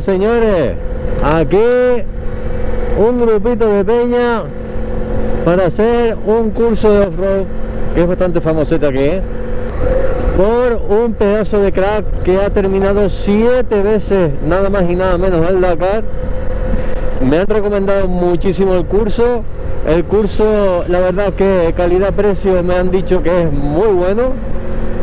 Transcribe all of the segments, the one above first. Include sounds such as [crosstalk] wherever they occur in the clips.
Señores, aquí un grupito de peña para hacer un curso de off-road que es bastante famosete aquí ¿eh? por un pedazo de crack que ha terminado siete veces nada más y nada menos el Dakar. Me han recomendado muchísimo el curso. El curso la verdad que calidad-precio me han dicho que es muy bueno.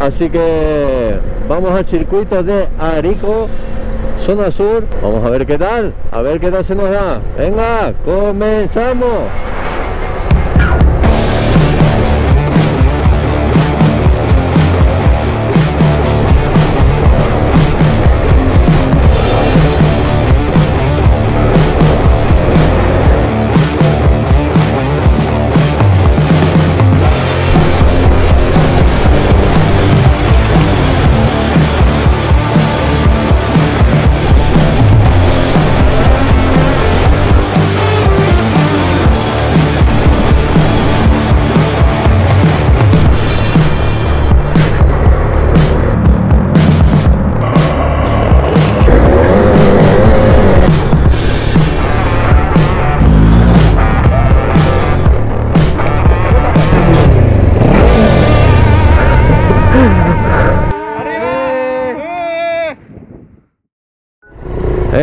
Así que vamos al circuito de Arico zona sur. Vamos a ver qué tal a ver qué tal se nos da. Venga comenzamos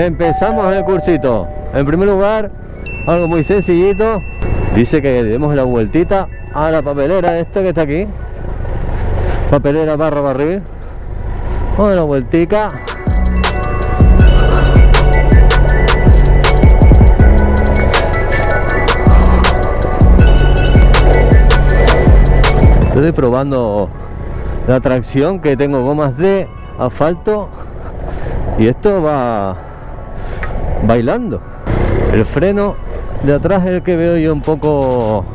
Empezamos el cursito. En primer lugar, algo muy sencillito. Dice que demos la vueltita a la papelera esta que está aquí. Papelera barra barril. Vamos la vueltica. Estoy probando la tracción que tengo gomas de asfalto y esto va bailando. El freno de atrás es el que veo yo un poco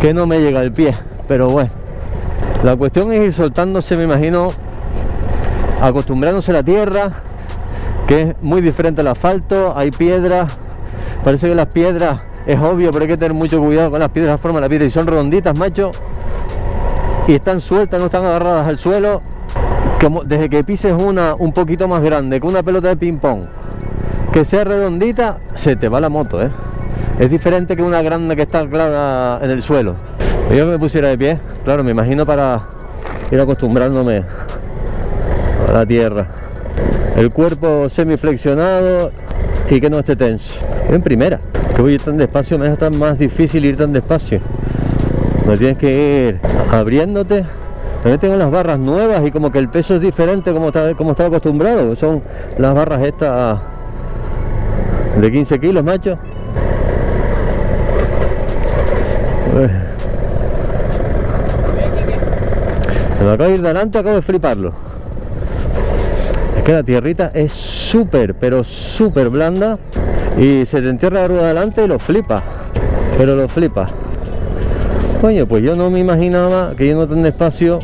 que no me llega el pie pero bueno. La cuestión es ir soltándose me imagino acostumbrándose a la tierra que es muy diferente al asfalto. Hay piedras parece que las piedras es obvio pero hay que tener mucho cuidado con las piedras forma la piedra y son redonditas macho y están sueltas no están agarradas al suelo. Como desde que pises una un poquito más grande que una pelota de ping pong que sea redondita, se te va la moto, ¿eh? Es diferente que una grande que está clara en el suelo. Yo me pusiera de pie, claro, me imagino para ir acostumbrándome a la tierra. El cuerpo semiflexionado y que no esté tenso. En primera, que voy a ir tan despacio, me hace más difícil ir tan despacio. No tienes que ir abriéndote. También tengo las barras nuevas y como que el peso es diferente como, está, como acostumbrado. Son las barras estas de 15 kilos, macho. Se me acaba de ir delante, acabo de fliparlo. Es que la tierrita es súper, pero súper blanda. Y se te entierra la rueda adelante y lo flipa. Pero lo flipa. Coño, pues yo no me imaginaba que yendo tan despacio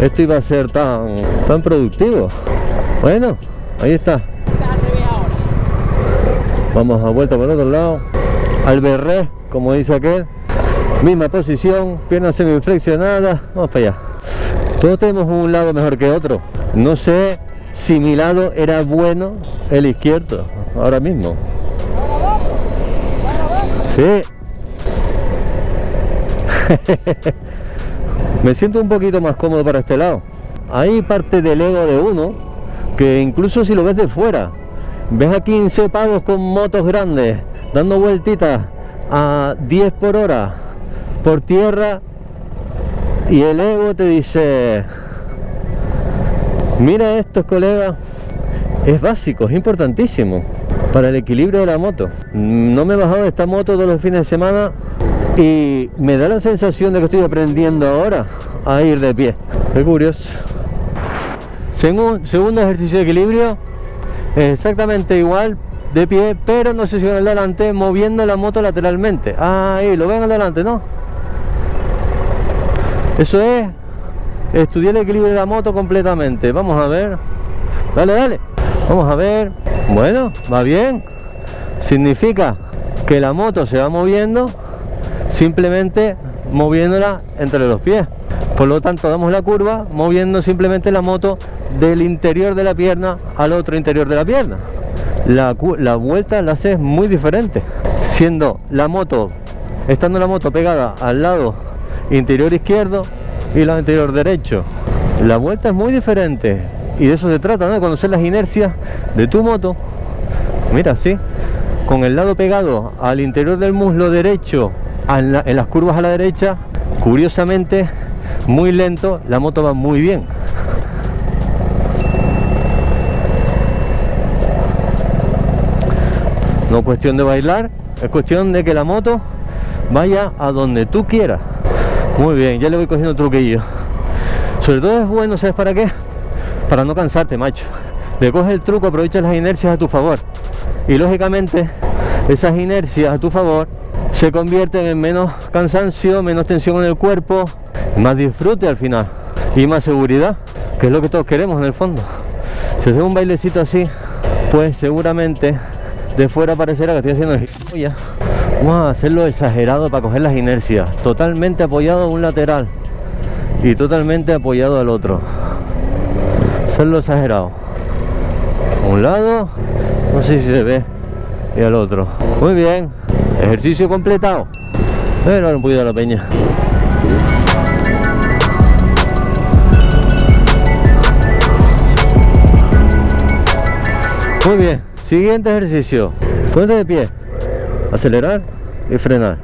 esto iba a ser tan, tan productivo. Bueno, ahí está. Vamos a vuelta por otro lado. Al berré, como dice aquel. Misma posición, piernas semiflexionadas. Vamos para allá. Todos tenemos un lado mejor que otro. No sé si mi lado era bueno el izquierdo ahora mismo. Sí. [laughs] Me siento un poquito más cómodo para este lado. Hay parte del ego de uno que incluso si lo ves de fuera, ves a 15 pavos con motos grandes dando vueltitas a 10 por hora por tierra y el ego te dice mira esto colega es básico, es importantísimo para el equilibrio de la moto. No me he bajado de esta moto todos los fines de semana y me da la sensación de que estoy aprendiendo ahora a ir de pie qué curioso. Segundo ejercicio de equilibrio exactamente igual de pie pero no se sigue adelante moviendo la moto lateralmente. Ahí lo ven adelante no eso es. Estudiar el equilibrio de la moto completamente. Vamos a ver. Dale dale. Vamos a ver. Bueno va bien. Significa que la moto se va moviendo simplemente moviéndola entre los pies. Por lo tanto damos la curva moviendo simplemente la moto del interior de la pierna al otro interior de la pierna la, la vuelta la haces muy diferente. Siendo la moto, estando la moto pegada al lado interior izquierdo y lado interior derecho. La vuelta es muy diferente y de eso se trata, de conocer las inercias de tu moto. Mira, así, con el lado pegado al interior del muslo derecho, en, las curvas a la derecha, curiosamente, muy lento, la moto va muy bien. No es cuestión de bailar, es cuestión de que la moto vaya a donde tú quieras. Muy bien, ya le voy cogiendo truquillo. Sobre todo es bueno, ¿sabes para qué? Para no cansarte, macho. Le coges el truco, aprovecha las inercias a tu favor. Y lógicamente, esas inercias a tu favor se convierten en menos cansancio, menos tensión en el cuerpo, más disfrute al final y más seguridad, que es lo que todos queremos en el fondo. Si hacemos un bailecito así, pues seguramente de fuera parecerá que estoy haciendo el Vamos a hacerlo exagerado para coger las inercias, totalmente apoyado a un lateral y totalmente apoyado al otro. Hacerlo exagerado. A un lado, no sé si se ve, y al otro. Muy bien, ejercicio completado. Pero un poquito de la peña. Muy bien, siguiente ejercicio. Ponte de pie, acelerar y frenar.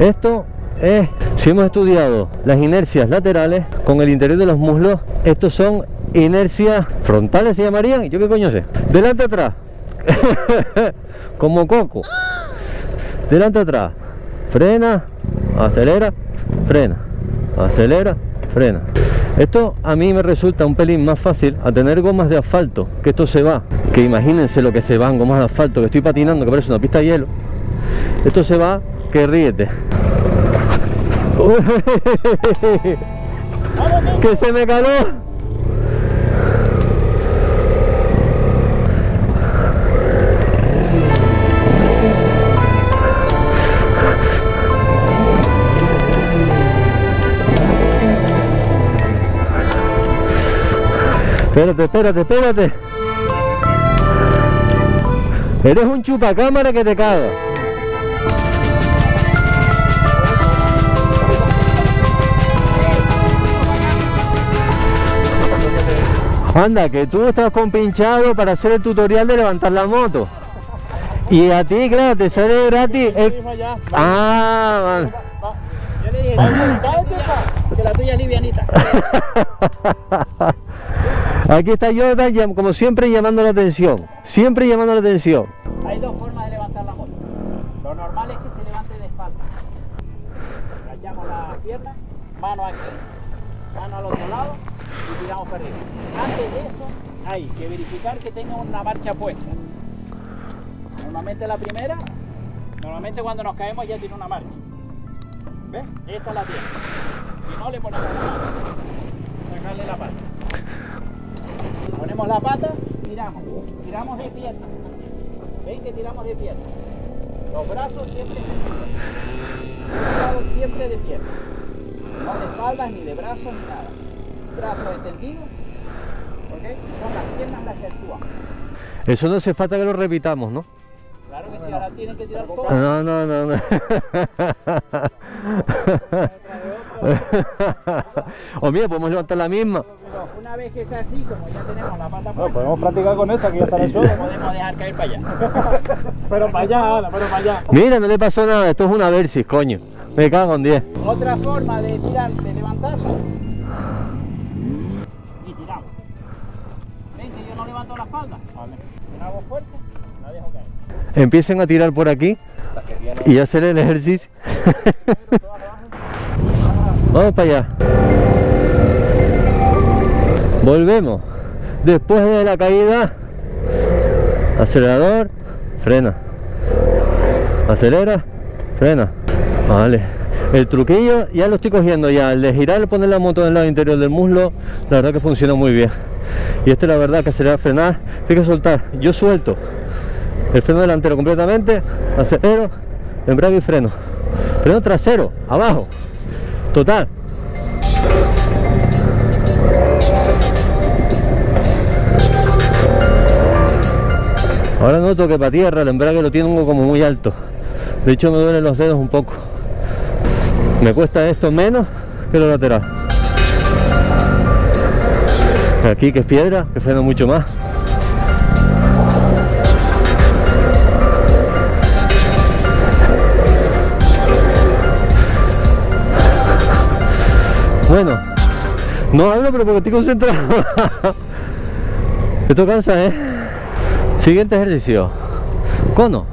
Esto es, si hemos estudiado las inercias laterales con el interior de los muslos, estos son inercias frontales se llamarían, ¿yo qué coño sé? Delante atrás, [laughs] como coco. Delante atrás, frena, acelera, frena, acelera, frena. Esto a mí me resulta un pelín más fácil a tener gomas de asfalto, que esto se va, que imagínense lo que se van gomas de asfalto, que estoy patinando, que parece una pista de hielo. Esto se va, que ríete. [laughs] que se me caló. Espérate, espérate, espérate. Eres un chupacámara que te caga. Anda, que tú estás compinchado para hacer el tutorial de levantar la moto. Y a ti, claro, te sale gratis. Ah, man. Yo le dije, que la tuya es livianita. [laughs] Aquí está Jordan, como siempre, llamando la atención. Siempre llamando la atención. Hay dos formas de levantar la moto. Lo normal es que se levante de espalda. Agachamos la pierna, mano aquí, mano al otro lado y tiramos para arriba. Antes de eso, hay que verificar que tenga una marcha puesta. Normalmente la primera, normalmente cuando nos caemos ya tiene una marcha. ¿Ves? Esta la tiene. Si no, le ponemos la mano. Sacarle la pata. Ponemos la pata, tiramos. Tiramos de pierna. ¿Ven que tiramos de pierna? Los brazos siempre siempre de pierna. No de espaldas, ni de brazos, ni nada. Brazos extendidos. ¿Ok? Son las piernas las que actúan. Eso no hace falta que lo repitamos, ¿no? Claro que sí, ahora tienen que tirar todo. No, no, no, no. [laughs] [laughs] o mira, podemos levantar la misma. una vez que está así, como ya tenemos la pata puesta, podemos practicar con esa que ya está en el [laughs] suelo. Podemos dejar caer para allá. [laughs] pero para allá, pero para allá. Mira, no le pasó nada, esto es una versis, coño. Me cago en 10. Otra forma de tirar, de levantar. Y tiramos. ¿Ven que yo no levanto la espalda? Vale. Hago fuerza, la dejo caer. Empiecen a tirar por aquí y hacer el ejercicio. Vamos para allá. Volvemos. Después de la caída, acelerador, frena. Acelera, frena. Vale. El truquillo ya lo estoy cogiendo ya. El de girar, poner la moto en el lado interior del muslo, la verdad que funciona muy bien. Y este la verdad que acelerar, frenar, tiene que soltar. Yo suelto el freno delantero completamente, acelero, embrague y freno. Freno trasero, abajo total. Ahora noto que para tierra el embrague lo tengo como muy alto. De hecho me duelen los dedos un poco. Me cuesta esto menos que lo lateral. Aquí que es piedra, que frena mucho más. No hablo pero porque estoy concentrado. Esto cansa, ¿eh? Siguiente ejercicio. Cono.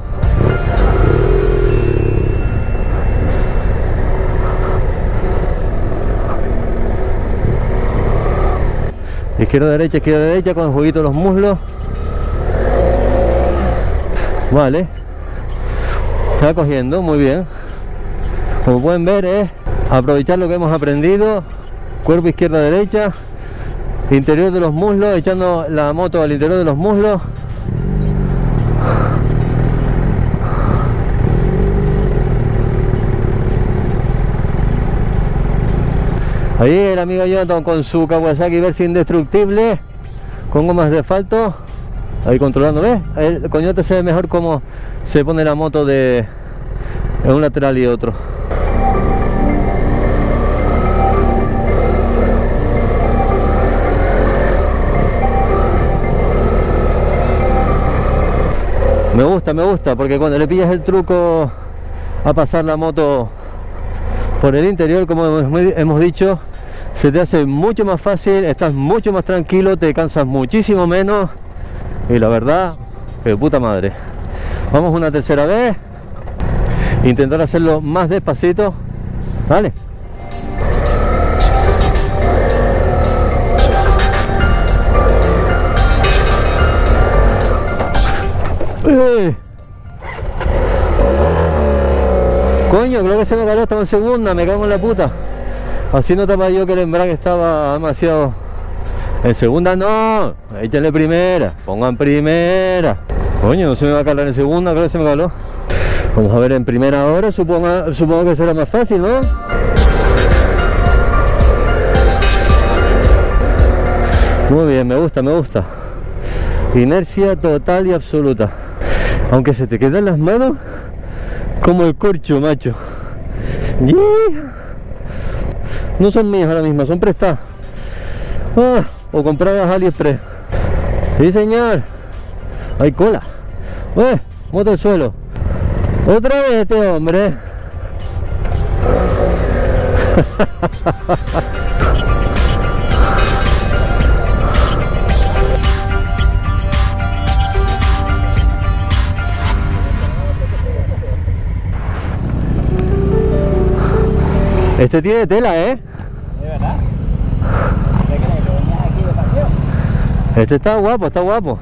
Izquierda, derecha, izquierda, derecha con el jueguito de los muslos. Vale. Está cogiendo, muy bien. Como pueden ver es aprovechar lo que hemos aprendido. Cuerpo izquierda, derecha. Interior de los muslos, echando la moto al interior de los muslos. Ahí el amigo Jonathan con su Kawasaki Versa indestructible con gomas de asfalto. Ahí controlando, ¿ves? El coñote se ve mejor como se pone la moto de un lateral y otro. Me gusta, me gusta, porque cuando le pillas el truco a pasar la moto por el interior, como hemos, dicho, se te hace mucho más fácil, estás mucho más tranquilo, te cansas muchísimo menos y la verdad, que puta madre. Vamos una tercera vez, intentar hacerlo más despacito, ¿vale? ¡Eh! Coño, creo que se me cayó hasta en segunda, me cago en la puta. Así notaba yo que el embrague estaba demasiado... En segunda no, échale primera, pongan primera. Coño, no se me va a calar en segunda, creo que se me caló. Vamos a ver en primera ahora, supongo, supongo que será más fácil, ¿no? Muy bien, me gusta, me gusta. Inercia total y absoluta. Aunque se te quedan las manos como el corcho, macho. No son mías ahora mismo, son prestadas. Ah, o compradas AliExpress. Sí, señor. Hay cola. Eh, moto al suelo. Otra vez este hombre. [laughs] Este tiene tela, ¿eh? ¿De verdad? ¿De qué lo venías aquí de paseo? Este está guapo, está guapo.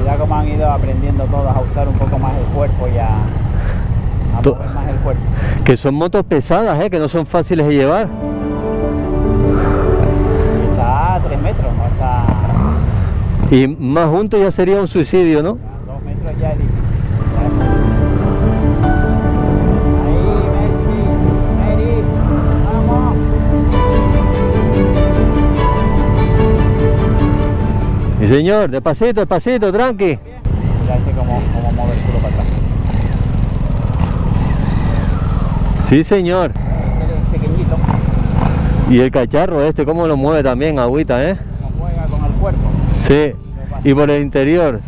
Mira cómo han ido aprendiendo todos a usar un poco más el cuerpo y a, a mover más el cuerpo. Que son motos pesadas, ¿eh? Que no son fáciles de llevar. Está a 3 metros, Y más juntos ya sería un suicidio, ¿no? 2 metros difícil. Ahí, Messi, Mary, vamos. Y señor, despacito, despacito, tranqui. Este cómo, cómo mueve el culo para atrás. Sí, señor. Este es pequeñito, Y el cacharro este, cómo lo mueve también, agüita, ¿eh? como juega con el cuerpo. Sí. Y por el interior.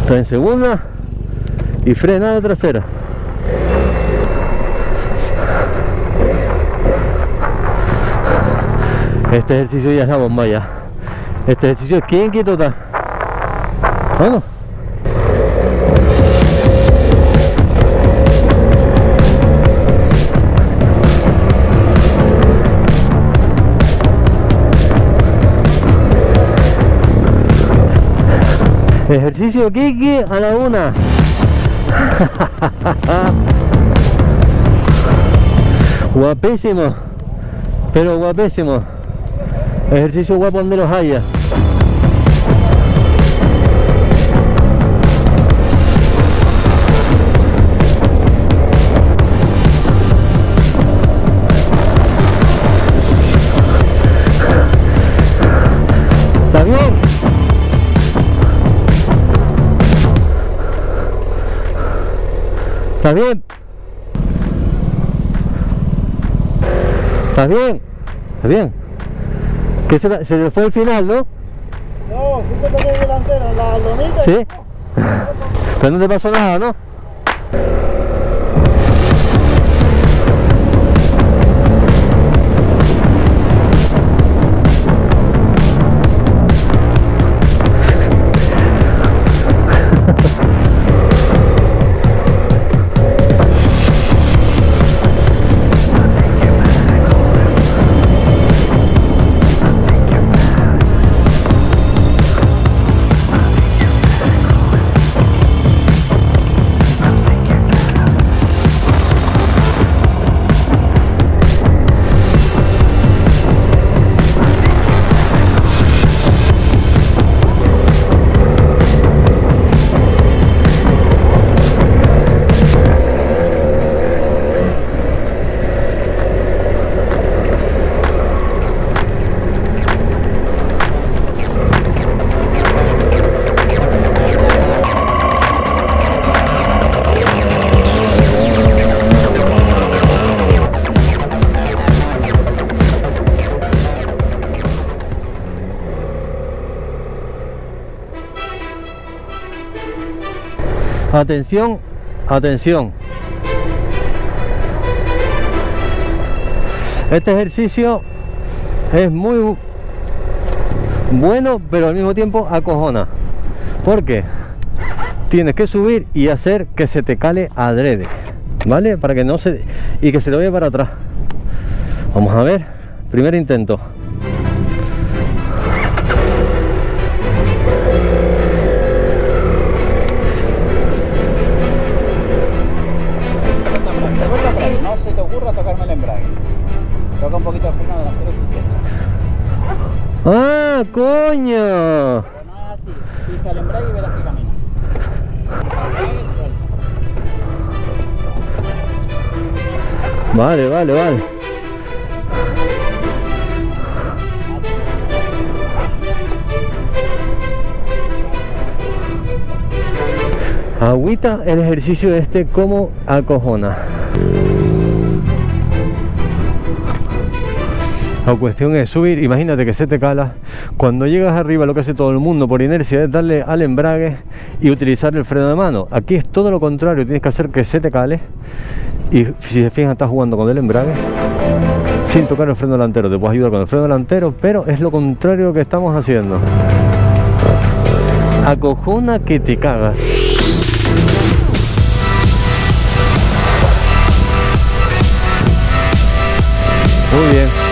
Está en segunda y frena de trasera. Este ejercicio ya es la bomba ya. Este ejercicio es quien quito está. Bueno. Ejercicio Kiki a la una. [laughs] guapísimo. Pero guapísimo. Ejercicio guapo donde los haya. ¿Estás bien? ¿Estás bien? ¿Estás bien? Que se, se le fue el final, ¿no? No, sí te toqué el delantero, la lonita. Sí. [laughs] Pero no te pasó nada, ¿no? Atención, atención. Este ejercicio es muy bueno, pero al mismo tiempo acojona. porque Tienes que subir y hacer que se te cale adrede, ¿vale? Para que no se... y que se te vaya para atrás. Vamos a ver, primer intento. ¡Ah, coño! Es así. Y verás que camina. Vale, vale, vale. Agüita el ejercicio este como acojona. La cuestión es subir, imagínate que se te cala. Cuando llegas arriba, lo que hace todo el mundo por inercia es darle al embrague y utilizar el freno de mano. Aquí es todo lo contrario, tienes que hacer que se te cale. Y si se fijan, estás jugando con el embrague sin tocar el freno delantero. Te puedes ayudar con el freno delantero, pero es lo contrario que estamos haciendo. Acojona que te cagas. Muy bien.